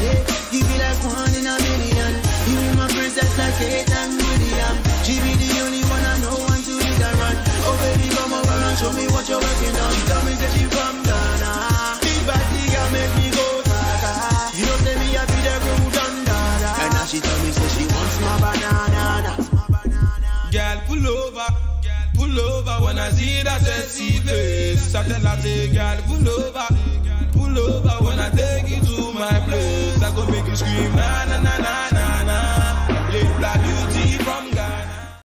Yeah, you be like one in a million. You my princess like Kate and William. She be the only one I know want to hit and run. Oh baby, come over and show me what you're working on. She tell me that she from Ghana. Big body girl make me go gaga. You know say me I be the rude and dada. And now she tell me say she wants my banana. Girl, pull over, pull over when I see that sexy face. I tell her, say, girl, pull over, scream, na na na na.